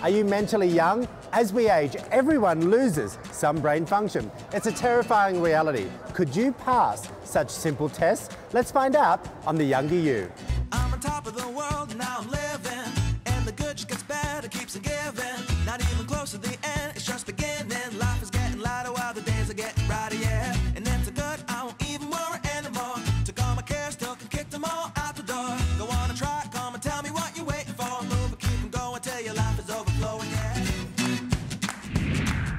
Are you mentally young? As we age, everyone loses some brain function. It's a terrifying reality. Could you pass such simple tests? Let's find out on The Younger You.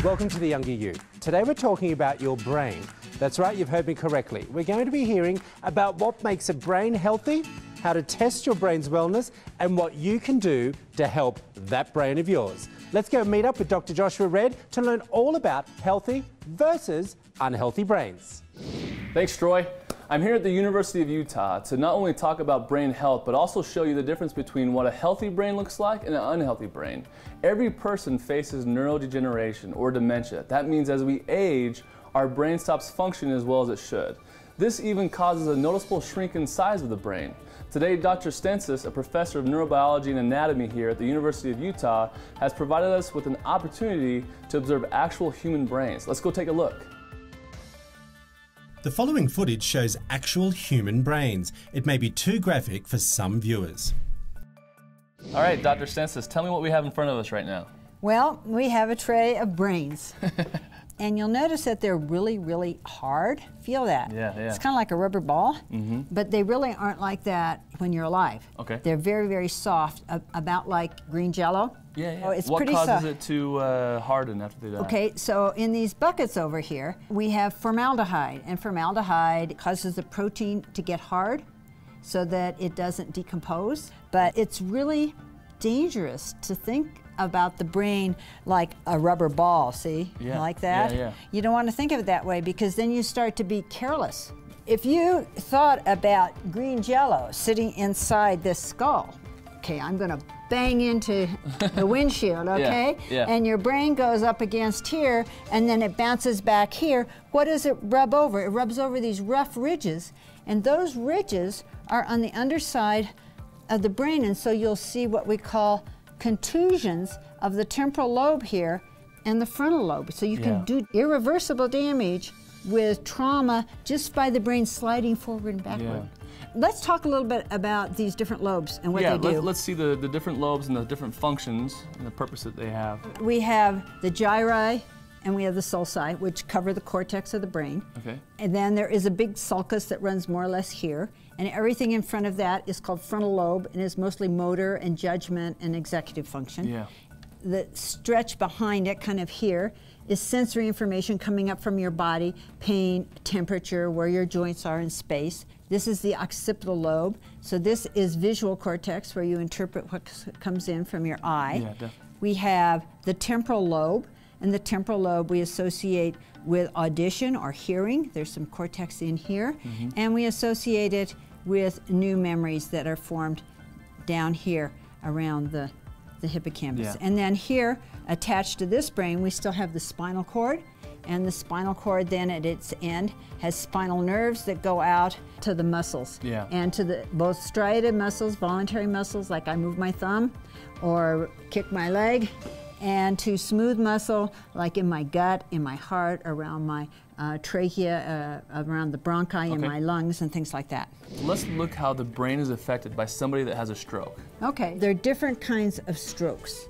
Welcome to The Younger You. Today we're talking about your brain. That's right, you've heard me correctly. We're going to be hearing about what makes a brain healthy, how to test your brain's wellness, and what you can do to help that brain of yours. Let's go meet up with Dr. Joshua Redd to learn all about healthy versus unhealthy brains. Thanks, Troy. I'm here at the University of Utah to not only talk about brain health, but also show you the difference between what a healthy brain looks like and an unhealthy brain. Every person faces neurodegeneration or dementia. That means as we age, our brain stops functioning as well as it should. This even causes a noticeable shrink in size of the brain. Today, Dr. Stensaas, a professor of neurobiology and anatomy here at the University of Utah, has provided us with an opportunity to observe actual human brains. Let's go take a look. The following footage shows actual human brains. It may be too graphic for some viewers. All right, Dr. Stensaas, tell me what we have in front of us right now. Well, we have a tray of brains. and you'll notice that they're really, really hard. Feel that. Yeah, yeah. It's kind of like a rubber ball, mm -hmm. but they really aren't like that when you're alive. Okay. They're very, very soft, about like green jello. Yeah, yeah. Oh, it's what pretty causes soft. it to uh, harden after they die? Okay, so in these buckets over here, we have formaldehyde, and formaldehyde causes the protein to get hard so that it doesn't decompose. But it's really dangerous to think about the brain like a rubber ball, see? Yeah, Like that? yeah, yeah. You don't want to think of it that way because then you start to be careless. If you thought about green jello sitting inside this skull, okay, I'm going to bang into the windshield, okay? yeah. And your brain goes up against here and then it bounces back here. What does it rub over? It rubs over these rough ridges, and those ridges are on the underside of the brain, and so you'll see what we call contusions of the temporal lobe here and the frontal lobe. So you Yeah. can do irreversible damage with trauma just by the brain sliding forward and backward. Let's talk a little bit about these different lobes and what yeah, they do. Yeah, Let, us see the, the different lobes and the different functions and the purpose that they have. we have the gyri and we have the sulci, which cover the cortex of the brain. Okay. And then there is a big sulcus that runs more or less here. And everything in front of that is called frontal lobe and is mostly motor and judgment and executive function. Yeah. The stretch behind it, kind of here, is sensory information coming up from your body pain, temperature, where your joints are in space. This is the occipital lobe. So this is visual cortex, where you interpret what comes in from your eye. Yeah, definitely. We have the temporal lobe, and the temporal lobe we associate with audition or hearing. There's some cortex in here. Mm-hmm. And we associate it with new memories that are formed down here around the, the hippocampus. Yeah. And then here, attached to this brain, we still have the spinal cord. And the spinal cord then at its end has spinal nerves that go out to the muscles Yeah. and to the both striated muscles, voluntary muscles, like I move my thumb or kick my leg, and to smooth muscle, like in my gut, in my heart, around my uh, trachea, uh, around the bronchi, in my lungs, and things like that. Let's look how the brain is affected by somebody that has a stroke. Okay, there are different kinds of strokes.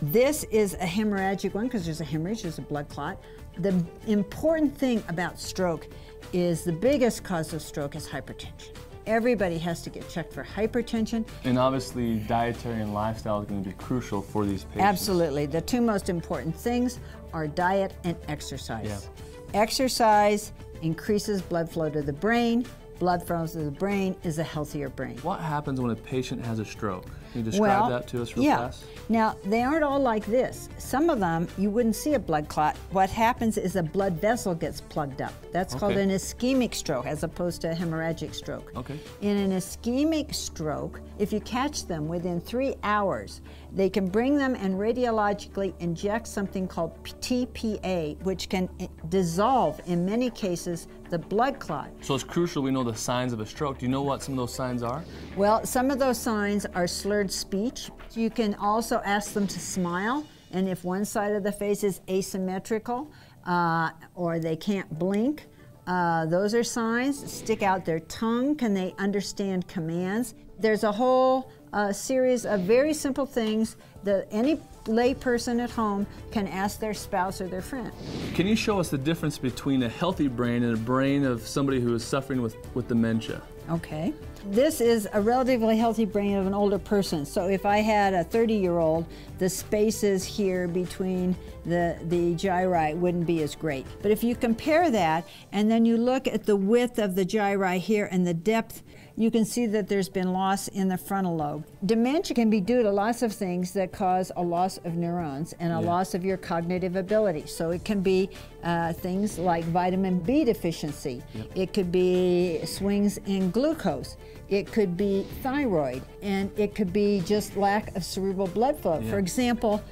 This is a hemorrhagic one because there's a hemorrhage, there's a blood clot. The important thing about stroke is the biggest cause of stroke is hypertension. Everybody has to get checked for hypertension. And obviously, dietary and lifestyle is going to be crucial for these patients. Absolutely. The two most important things are diet and exercise. Yeah. Exercise increases blood flow to the brain. Blood flow to the brain is a healthier brain. What happens when a patient has a stroke? Can you describe well, that to us real yeah. fast? Now, they aren't all like this. Some of them, you wouldn't see a blood clot. What happens is a blood vessel gets plugged up. That's called an ischemic stroke as opposed to a hemorrhagic stroke. Okay. In an ischemic stroke, if you catch them within three hours, they can bring them and radiologically inject something called TPA, which can dissolve, in many cases, the blood clot. So it's crucial we know the signs of a stroke. Do you know what some of those signs are? Well, some of those signs are slurred speech. You can also ask them to smile, and if one side of the face is asymmetrical uh, or they can't blink, uh, those are signs. Stick out their tongue. Can they understand commands? There's a whole uh, series of very simple things that any layperson at home can ask their spouse or their friend. Can you show us the difference between a healthy brain and a brain of somebody who is suffering with, with dementia? Okay. This is a relatively healthy brain of an older person. So if I had a 30 year old, the spaces here between the, the gyri wouldn't be as great. But if you compare that and then you look at the width of the gyri here and the depth you can see that there's been loss in the frontal lobe. Dementia can be due to lots of things that cause a loss of neurons and a yeah. loss of your cognitive ability. So it can be uh, things like vitamin B deficiency, yep. it could be swings in glucose. It could be thyroid, and it could be just lack of cerebral blood flow. Yeah. For example,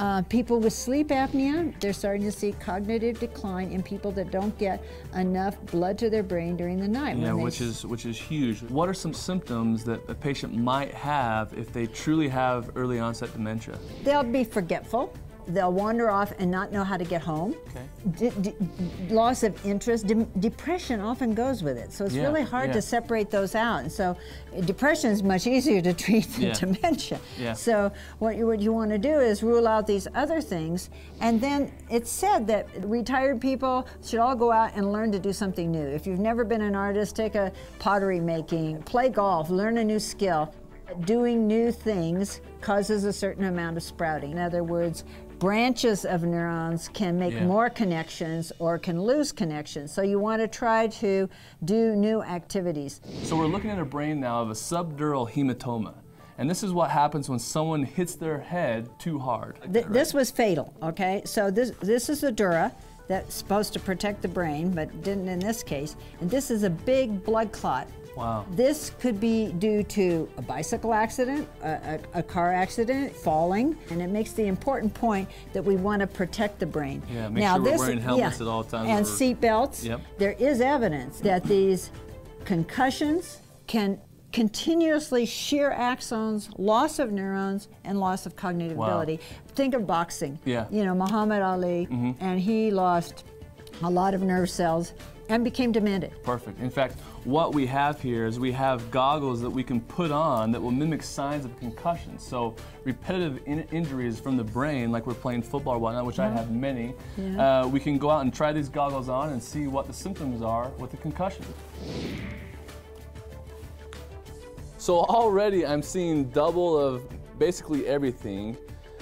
uh, people with sleep apnea, they're starting to see cognitive decline in people that don't get enough blood to their brain during the night. Yeah, which is which is huge. What are some symptoms that a patient might have if they truly have early onset dementia? They'll be forgetful they'll wander off and not know how to get home. Okay. D- loss of interest, de- depression often goes with it. So it's yeah, really hard yeah. to separate those out. And so depression is much easier to treat than yeah. dementia. Yeah. So what you, what you want to do is rule out these other things. And then it's said that retired people should all go out and learn to do something new. If you've never been an artist, take a pottery making, play golf, learn a new skill. Doing new things causes a certain amount of sprouting. In other words, branches of neurons can make yeah. more connections or can lose connections. So you want to try to do new activities. So we're looking at a brain now of a subdural hematoma. And this is what happens when someone hits their head too hard. Th right? This was fatal, okay? So this, this is the dura that's supposed to protect the brain, but didn't in this case. And this is a big blood clot Wow. This could be due to a bicycle accident, a, a, a, car accident, falling, and it makes the important point that we want to protect the brain. Yeah, make now, sure this, we're wearing helmets yeah, at all times. And seat belts. Yep. There is evidence that these concussions can continuously shear axons, loss of neurons, and loss of cognitive wow. ability. Think of boxing. Yeah. You know, Muhammad Ali, mm -hmm. and he lost a lot of nerve cells and became demented. Perfect. In fact, what we have here is we have goggles that we can put on that will mimic signs of concussion. So repetitive in injuries from the brain, like we're playing football or whatnot, which yeah. I have many, yeah. uh, we can go out and try these goggles on and see what the symptoms are with the concussion. So already I'm seeing double of basically everything.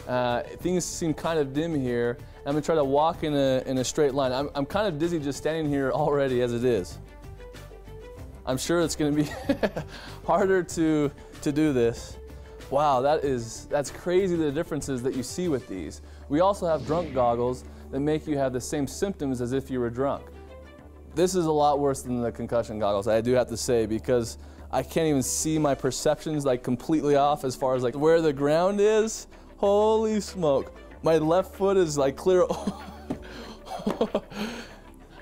Uh, things seem kind of dim here. I'm gonna try to walk in a, in a straight line. I'm, I'm kind of dizzy just standing here already as it is. I'm sure it's gonna be harder to, to do this. Wow, that is, that's crazy the differences that you see with these. We also have drunk goggles that make you have the same symptoms as if you were drunk. This is a lot worse than the concussion goggles, I do have to say, because I can't even see my perceptions like completely off as far as like where the ground is. Holy smoke my left foot is like clear.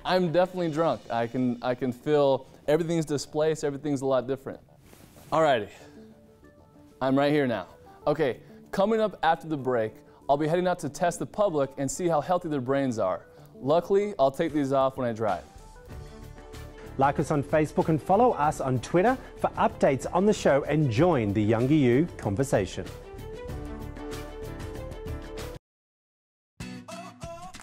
I'm definitely drunk. I can, I can feel everything's displaced, everything's a lot different. Alrighty, I'm right here now. Okay, coming up after the break, I'll be heading out to test the public and see how healthy their brains are. Luckily, I'll take these off when I drive. Like us on Facebook and follow us on Twitter for updates on the show and join the Younger You conversation.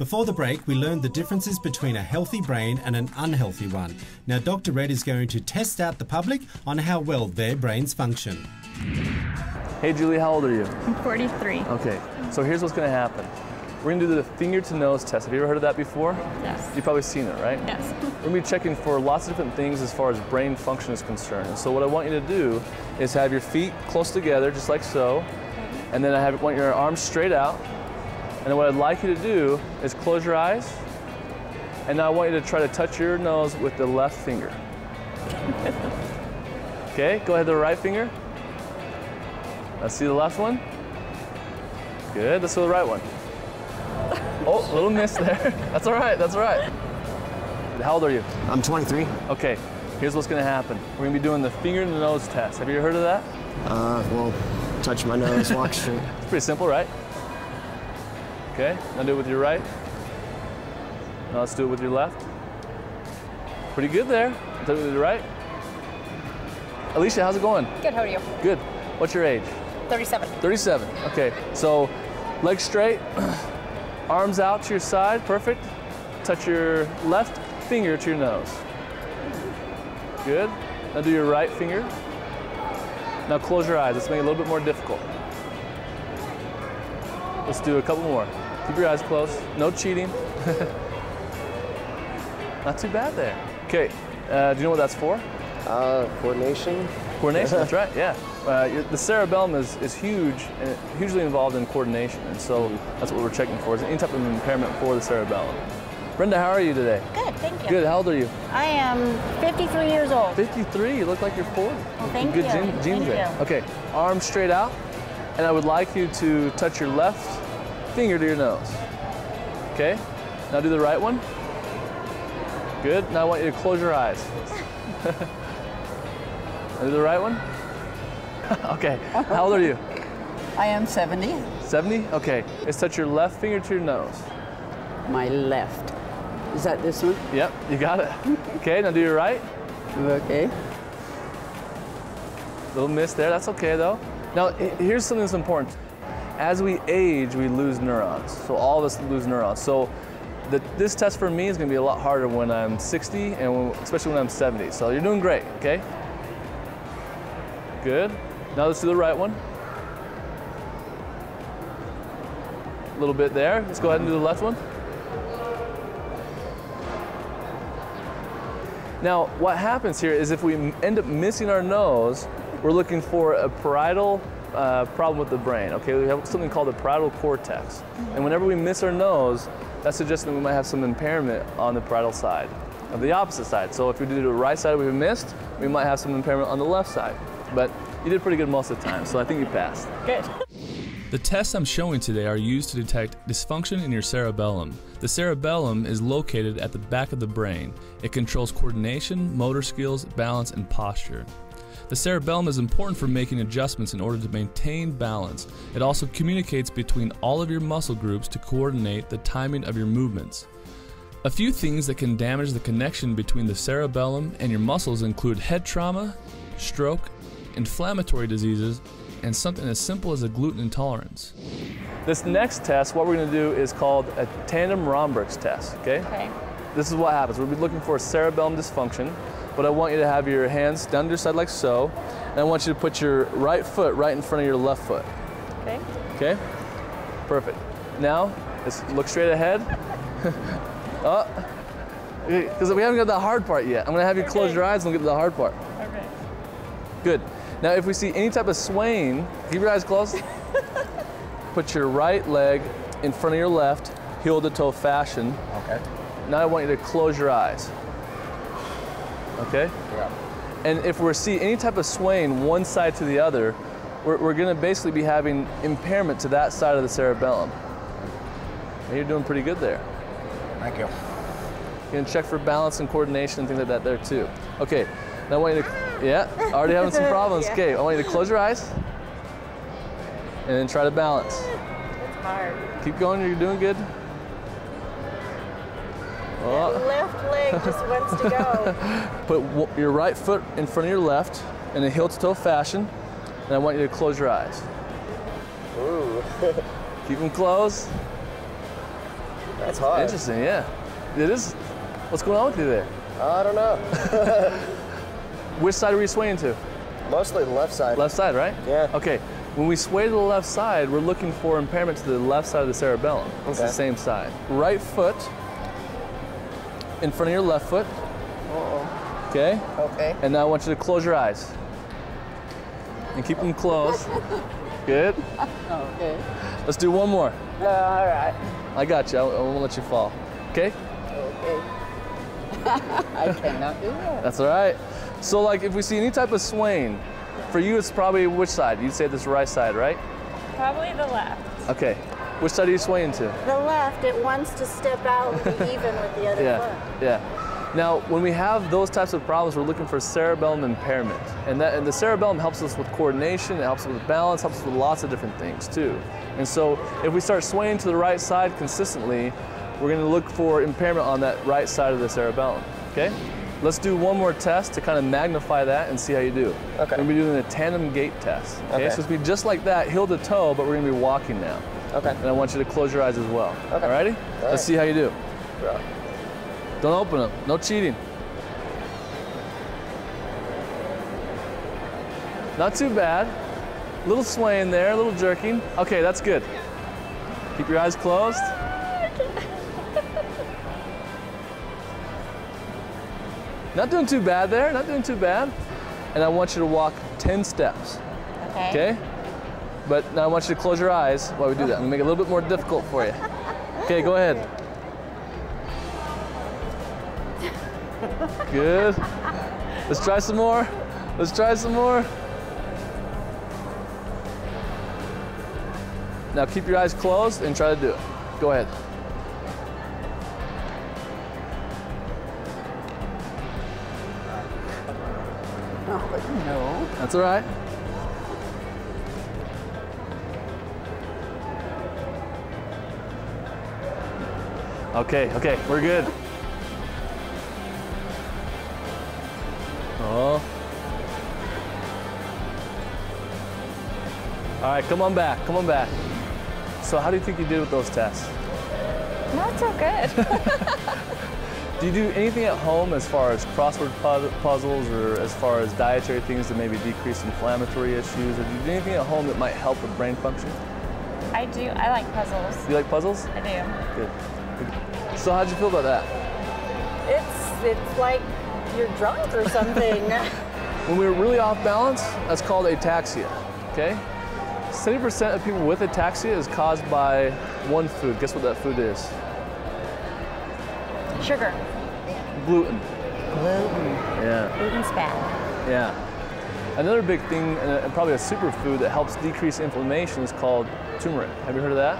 Before the break, we learned the differences between a healthy brain and an unhealthy one. Now, Dr. Redd is going to test out the public on how well their brains function. Hey, Julie, how old are you? I'm 43. Okay, so here's what's going to happen. We're going to do the finger to nose test. Have you ever heard of that before? Yes. You've probably seen it, right? Yes. We're going to be checking for lots of different things as far as brain function is concerned. And so what I want you to do is have your feet close together, just like so. And then I have, want your arms straight out. And what I'd like you to do is close your eyes. And now I want you to try to touch your nose with the left finger. okay, go ahead to the right finger. Let's see the left one. Good, let's do the right one. Oh, little miss there. That's all right, that's all right. How old are you? I'm 23. Okay, here's what's gonna happen. We're gonna be doing the finger the nose test. Have you heard of that? Uh, well, touch my nose, walk straight. It's pretty simple, right? Okay, now do it with your right. Now let's do it with your left. Pretty good there. Do it with your right. Alicia, how's it going? Good, how are you? Good. What's your age? 37. 37. Okay, so legs straight, arms out to your side, perfect. Touch your left finger to your nose. Good. Now do your right finger. Now close your eyes. Let's make it a little bit more difficult. Let's do a couple more. Keep your eyes closed. No cheating. Not too bad there. Okay, uh, do you know what that's for? Uh, coordination. Coordination, that's right, yeah. Uh, the cerebellum is, is huge and hugely involved in coordination, and so that's what we're checking for, is any type of impairment for the cerebellum. Brenda, how are you today? Good, thank you. Good, how old are you? I am 53 years old. 53, you look like you're 40. Well, thank Good you. gen- genes Thank there. you. Okay, arms straight out, and I would like you to touch your left finger to your nose. Okay, now do the right one. Good, now I want you to close your eyes. do the right one. okay, how old are you? I am 70. 70? Okay, let's touch your left finger to your nose. My left. Is that this one? Yep, you got it. Okay, now do your right. Okay. Little miss there, that's okay though. Now, here's something that's important. As we age, we lose neurons. So all of us lose neurons. So the, this test for me is gonna be a lot harder when I'm 60 and when, especially when I'm 70. So you're doing great, okay? Good. Now let's do the right one. A little bit there. Let's go ahead and do the left one. Now, what happens here is if we end up missing our nose, we're looking for a parietal uh, problem with the brain. Okay, we have something called the parietal cortex. And whenever we miss our nose, that suggests that we might have some impairment on the parietal side, of the opposite side. So if we do the right side we missed, we might have some impairment on the left side. But you did pretty good most of the time, so I think you passed. Good. The tests I'm showing today are used to detect dysfunction in your cerebellum. The cerebellum is located at the back of the brain. It controls coordination, motor skills, balance, and posture. The cerebellum is important for making adjustments in order to maintain balance. It also communicates between all of your muscle groups to coordinate the timing of your movements. A few things that can damage the connection between the cerebellum and your muscles include head trauma, stroke, inflammatory diseases, and something as simple as a gluten intolerance. This next test, what we're going to do is called a tandem Romberg's test, okay? Okay. This is what happens. We'll be looking for cerebellum dysfunction, but I want you to have your hands down to your side like so, and I want you to put your right foot right in front of your left foot, Okay. okay? Perfect. Now, let's look straight ahead. oh, because we haven't got the hard part yet. I'm gonna have you close your eyes and we'll get to the hard part. Okay. Good. Now, if we see any type of swaying, keep your eyes closed. Put your right leg in front of your left, heel to toe fashion. Okay. Now I want you to close your eyes. Okay? Yeah. And if we're seeing any type of swaying one side to the other, we're, we're going to basically be having impairment to that side of the cerebellum. And you're doing pretty good there. Thank you. You can check for balance and coordination and things like that there too. Okay, now I want you to, yeah, already having some problems. Yeah. Okay, I want you to close your eyes and then try to balance. It's hard. Keep going, you're doing good. Oh, Left leg just wants to go. put w- your right foot in front of your left in a heel to toe fashion, and I want you to close your eyes. Ooh, Keep them closed. that's hard. Interesting, yeah. It is. What's going on with you there? I don't know. Which side are we swaying to? Mostly the left side. Left side, right? Yeah. Okay. When we sway to the left side, we're looking for impairment to the left side of the cerebellum. Okay. It's the same side. Right foot in front of your left foot. Uh-oh. Okay. Okay. And now I want you to close your eyes and keep them closed. Good. Okay. Let's do one more. Uh, all right. I got you. I I won't let you fall. Okay. Okay. I cannot do that. That's all right. So, like, if we see any type of swaying, for you, it's probably which side? You'd say this right side, right? Probably the left. Okay. Which side are you swaying to? The left, it wants to step out and be even with the other Yeah. foot. Yeah. Now, when we have those types of problems, we're looking for cerebellum impairment. And, that, and the cerebellum helps us with coordination, it helps us with balance, helps us with lots of different things too. And so if we start swaying to the right side consistently, we're gonna look for impairment on that right side of the cerebellum, okay? Let's do one more test to kind of magnify that and see how you do. Okay. We're gonna be doing a tandem gait test. Okay, Okay. so it's gonna be just like that, heel to toe, but we're gonna be walking now. Okay. And I want you to close your eyes as well. Okay. Alrighty? All Let's see how you do. Yeah. Don't open them. No cheating. Not too bad. A Little swaying there, a little jerking. Okay, that's good. Keep your eyes closed. Not doing too bad there, not doing too bad. And I want you to walk 10 steps, Okay. okay? But now I want you to close your eyes while we do that. I'm gonna make it a little bit more difficult for you. Okay, go ahead. Good. Let's try some more. Let's try some more. Now keep your eyes closed and try to do it. Go ahead. Oh, no. That's all right. Okay, okay, we're good. Oh. All right, come on back, come on back. So how do you think you did with those tests? Not so good. Do you do anything at home as far as crossword puzzles or as far as dietary things to maybe decrease inflammatory issues? Or do you do anything at home that might help with brain function? I do. I like puzzles. Do you like puzzles? I do. Good. So how'd you feel about that? It's it's like you're drunk or something. When we're really off balance, that's called ataxia, okay? 70% of people with ataxia is caused by one food. Guess what that food is? Sugar. Gluten. Gluten. Yeah. Gluten's bad. Yeah. Another big thing, and uh, probably a superfood that helps decrease inflammation is called turmeric. Have you heard of that?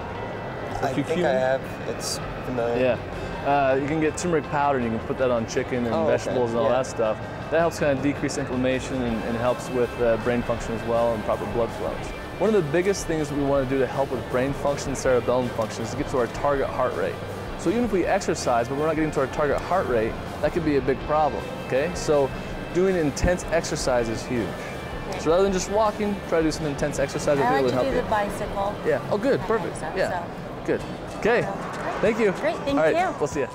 Or I think I have. It's familiar. Yeah. Uh, you can get turmeric powder and you can put that on chicken and Oh, okay. vegetables and all Yeah. that stuff. That helps kind of decrease inflammation and, and helps with uh, brain function as well and proper blood flows. One of the biggest things we want to do to help with brain function, and cerebellum function, is to get to our target heart rate. So even if we exercise, but we're not getting to our target heart rate, that could be a big problem. Okay, so doing intense exercise is huge. So rather than just walking, try to do some intense exercise. I think it like would to help do you. the bicycle. Yeah. Oh, good. Perfect. makes sense, Yeah. so. Good. Okay. Thank you. Great, thank All right. you. We'll see you.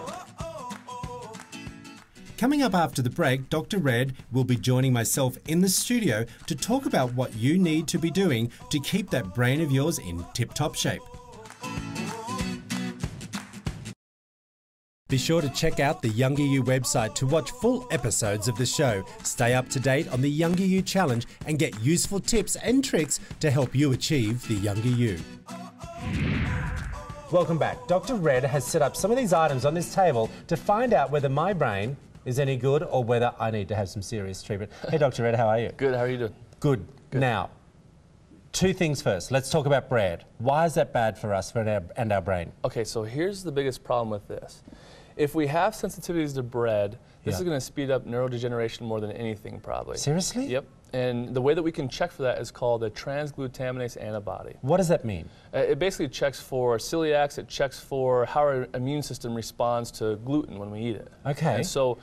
Coming up after the break, Dr. Redd will be joining myself in the studio to talk about what you need to be doing to keep that brain of yours in tip top shape. Be sure to check out the Younger You website to watch full episodes of the show, stay up to date on the Younger You challenge, and get useful tips and tricks to help you achieve the Younger You. Welcome back. Dr. Redd has set up some of these items on this table to find out whether my brain is any good or whether I need to have some serious treatment. Hey, Dr. Redd, how are you? Good. How are you doing? Good. Now, two things first. Let's talk about bread. Why is that bad for us for our, and our brain? Okay, so here's the biggest problem with this. If we have sensitivities to bread, this Yeah. is going to speed up neurodegeneration more than anything, probably. Seriously? Yep. And the way that we can check for that is called a transglutaminase antibody. What does that mean? Uh, It basically checks for celiacs, it checks for how our immune system responds to gluten when we eat it. Okay. And so,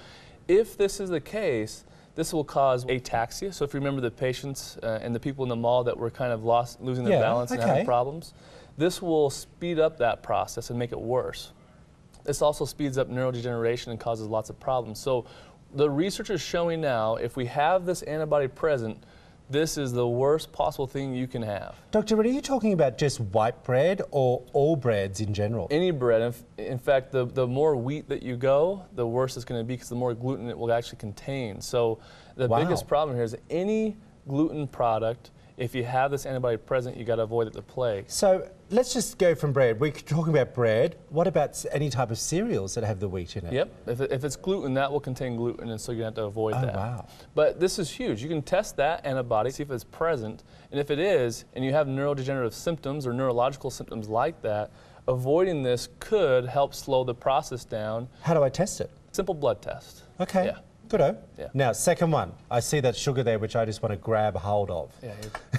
if this is the case, this will cause ataxia. So, if you remember the patients uh, and the people in the mall that were kind of lost, losing their Yeah, balance and having problems, this will speed up that process and make it worse. This also speeds up neurodegeneration and causes lots of problems. So, the research is showing now if we have this antibody present, this is the worst possible thing you can have. Dr. Redd, are you talking about just white bread or all breads in general? any bread. In, in fact, the, the more wheat that you go, the worse it's going to be because the more gluten it will actually contain. So the Wow. biggest problem here is any gluten product, if you have this antibody present, you got to avoid it the plague. So let's just go from bread. We're talking about bread. What about any type of cereals that have the wheat in it? Yep. If, it, if it's gluten, that will contain gluten, and so you have to avoid Oh, that. wow. But this is huge. You can test that antibody, see if it's present, and if it is, and you have neurodegenerative symptoms or neurological symptoms like that, avoiding this could help slow the process down How do I test it? Simple blood test. Okay. Yeah. Goodo. Yeah. Now, second one. I see that sugar there, which I just want to grab hold of. Yeah.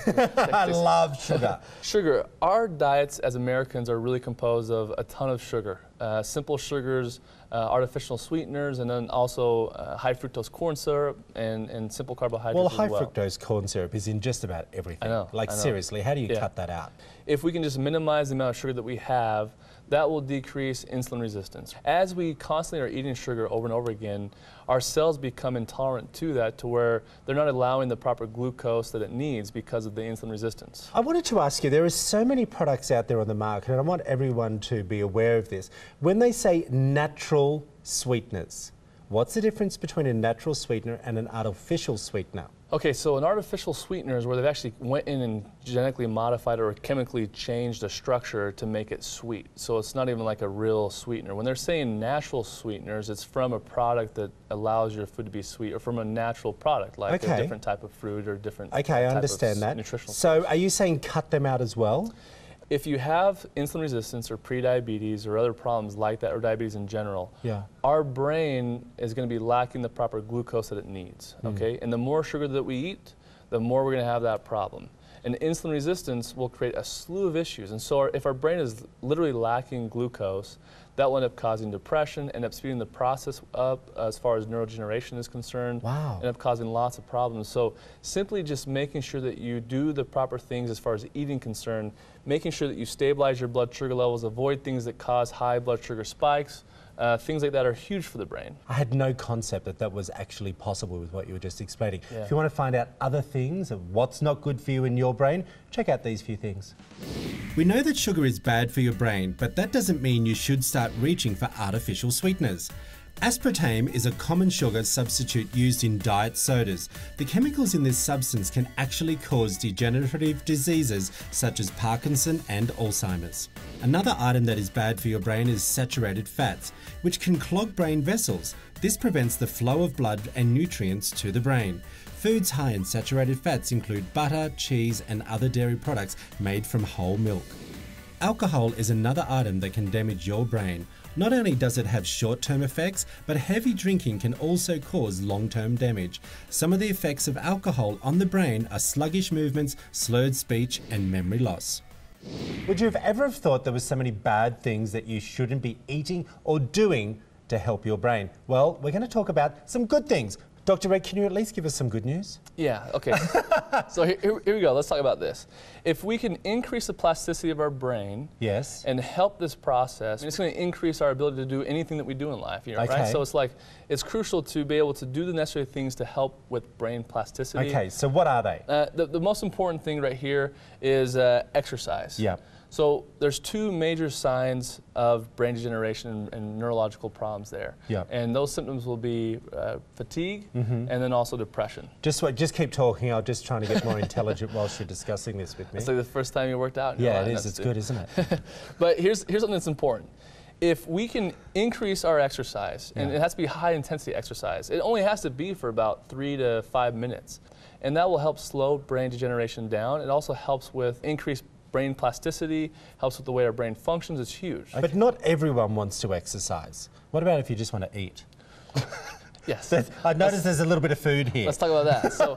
I love sugar. Sugar. Our diets as Americans are really composed of a ton of sugar. Uh, simple sugars, uh, artificial sweeteners, and then also uh, high fructose corn syrup and, and simple carbohydrates well, as high well. fructose corn syrup is in just about everything. I know, Like, I know. seriously, how do you Yeah. cut that out? If we can just minimize the amount of sugar that we have, that will decrease insulin resistance. As we constantly are eating sugar over and over again, our cells become intolerant to that to where they're not allowing the proper glucose that it needs because of the insulin resistance. I wanted to ask you there are so many products out there on the market, and I want everyone to be aware of this. When they say natural sweeteners, what's the difference between a natural sweetener and an artificial sweetener? Okay, so an artificial sweetener is where they've actually went in and genetically modified or chemically changed a structure to make it sweet. So it's not even like a real sweetener. When they're saying natural sweeteners, it's from a product that allows your food to be sweet or from a natural product, like Okay. a different type of fruit or different Okay, I understand that. nutritional So, are you saying cut them out as well? If you have insulin resistance or prediabetes or other problems like that, or diabetes in general, Yeah. our brain is going to be lacking the proper glucose that it needs. Mm. Okay, and the more sugar that we eat, the more we're going to have that problem. And insulin resistance will create a slew of issues. And so, our, if our brain is literally lacking glucose, that will end up causing depression, end up speeding the process up as far as neurodegeneration is concerned, Wow. end up causing lots of problems. So simply just making sure that you do the proper things as far as eating concerned, making sure that you stabilize your blood sugar levels, avoid things that cause high blood sugar spikes, uh, things like that are huge for the brain. I had no concept that that was actually possible with what you were just explaining. Yeah. If you want to find out other things of what's not good for you in your brain, check out these few things. We know that sugar is bad for your brain, but that doesn't mean you should start reaching for artificial sweeteners. Aspartame is a common sugar substitute used in diet sodas. The chemicals in this substance can actually cause degenerative diseases such as Parkinson and Alzheimer's. Another item that is bad for your brain is saturated fats, which can clog brain vessels. This prevents the flow of blood and nutrients to the brain. Foods high in saturated fats include butter, cheese, and other dairy products made from whole milk. Alcohol is another item that can damage your brain. Not only does it have short term effects, but heavy drinking can also cause long term damage. Some of the effects of alcohol on the brain are sluggish movements, slurred speech, and memory loss. Would you have ever have thought there was so many bad things that you shouldn't be eating or doing to help your brain? Well, we're going to talk about some good things. Dr. Ray, can you at least give us some good news? Yeah, okay. so here, here, we go. Let's talk about this. If we can increase the plasticity of our brain Yes. and help this process, it's going to increase our ability to do anything that we do in life, you know, Okay. right? So it's like, it's crucial to be able to do the necessary things to help with brain plasticity. Okay, so what are they? Uh, the, the most important thing right here is uh, exercise. Yeah. So there's two major signs of brain degeneration and, and neurological problems there. Yeah. And those symptoms will be uh, fatigue Mm-hmm. and then also depression. Just wait, just keep talking. I'm just trying to get more intelligent whilst you're discussing this with me. It's like the first time you worked out. yeah, it is. It's good, isn't it? but here's here's something that's important. If we can increase our exercise, and Yeah. it has to be high intensity exercise, it only has to be for about three to five minutes. And that will help slow brain degeneration down. It also helps with increased brain plasticity, helps with the way our brain functions. It's huge. But not everyone wants to exercise. What about if you just want to eat? yes. I noticed there's a little bit of food here. Let's talk about that. So,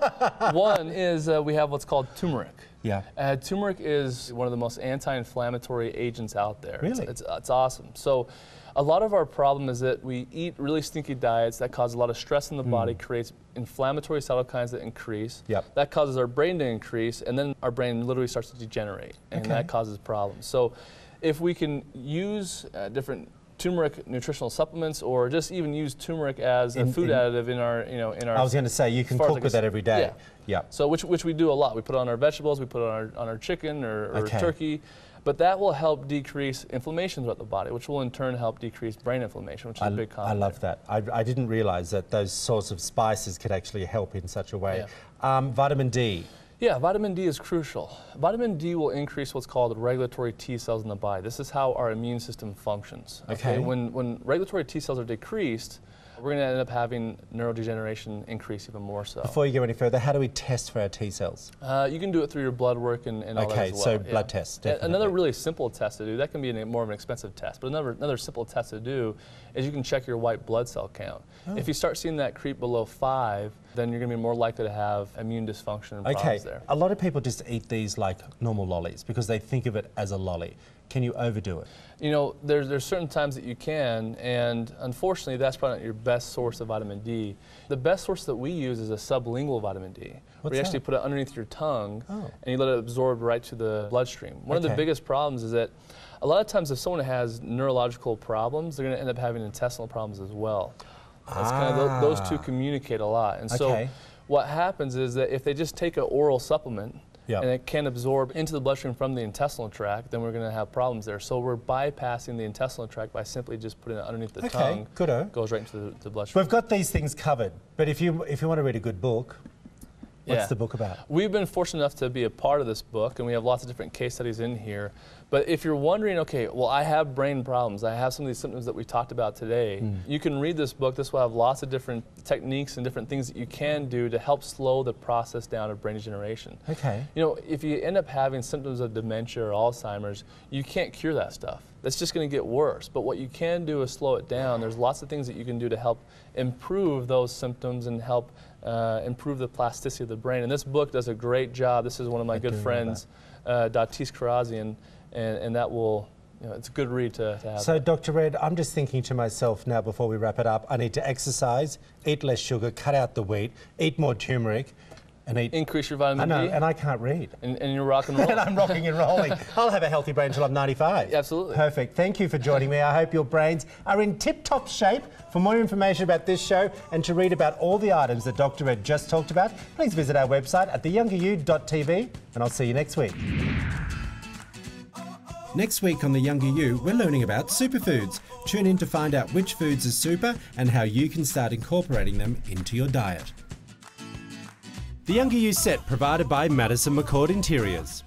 one is uh, we have what's called turmeric. Yeah. Uh, turmeric is one of the most anti-inflammatory agents out there. Really? It's, it's, it's awesome. So, a lot of our problem is that we eat really stinky diets that cause a lot of stress in the body, creates inflammatory cytokines that increase. Yep. That causes our brain to increase, and then our brain literally starts to degenerate, and Okay. that causes problems. So, if we can use uh, different turmeric nutritional supplements, or just even use turmeric as a food in- additive in our, you know, in our I was going to say you can cook like with that every day. Yeah. Yeah. So which which we do a lot. We put it on our vegetables, we put it on our on our chicken or, or Okay. turkey, but that will help decrease inflammation throughout the body, which will in turn help decrease brain inflammation, which is I, a big cause. I love that. I, I didn't realize that those sorts of spices could actually help in such a way. Um, vitamin D. Yeah, vitamin D is crucial. Vitamin D will increase what's called regulatory T cells in the body. This is how our immune system functions. Okay. When when regulatory T cells are decreased, We're going to end up having neurodegeneration increase even more so. Before you go any further, how do we test for our T cells? Uh, you can do it through your blood work and, and all that as well. Okay, so blood tests, definitely. Another really simple test to do, that can be an, more of an expensive test, but another, another simple test to do is you can check your white blood cell count. Oh. If you start seeing that creep below five, then you're going to be more likely to have immune dysfunction and Okay, problems there. a lot of people just eat these like normal lollies because they think of it as a lolly. Can you overdo it? You know, there's, there's certain times that you can, and unfortunately, that's probably not your best source of vitamin D. The best source that we use is a sublingual vitamin D. What's where you actually put it underneath your tongue, Oh. and you let it absorb right to the bloodstream. One of the biggest problems is that a lot of times if someone has neurological problems, they're going to end up having intestinal problems as well. That's kind of those two Ah. communicate a lot. And so what happens is that if they just take an oral supplement, And it can absorb into the bloodstream from the intestinal tract, then we're going to have problems there. So we're bypassing the intestinal tract by simply just putting it underneath the Okay, tongue. goodo. Goes right into the, the bloodstream. We've got these things covered, but if you if you want to read a good book, what's Yeah. the book about? We've been fortunate enough to be a part of this book, and we have lots of different case studies in here. But if you're wondering, okay, well, I have brain problems, I have some of these symptoms that we talked about today, Hmm. you can read this book. This will have lots of different techniques and different things that you can do to help slow the process down of brain degeneration. Okay. You know, if you end up having symptoms of dementia or Alzheimer's, you can't cure that stuff. That's just going to get worse. But what you can do is slow it down. There's lots of things that you can do to help improve those symptoms and help uh, improve the plasticity of the brain. And this book does a great job. This is one of my I good friends, uh, Datis Kharrazian, and, and that will, you know, it's a good read to, to have. So, Dr. Redd, I'm just thinking to myself now before we wrap it up, I need to exercise, eat less sugar, cut out the wheat, eat more turmeric, and eat. Increase your I vitamin know, D. and I can't read. and, and you're rock and roll. and I'm rocking and rolling. I'll have a healthy brain until I'm 95. Absolutely. Perfect. Thank you for joining me. I hope your brains are in tip top shape. For more information about this show and to read about all the items that Dr. Redd just talked about, please visit our website at theyoungeryou.tv and I'll see you next week. Next week on The Younger You, we're learning about superfoods. Tune in to find out which foods are super and how you can start incorporating them into your diet. The Younger You set provided by Madison McCord Interiors.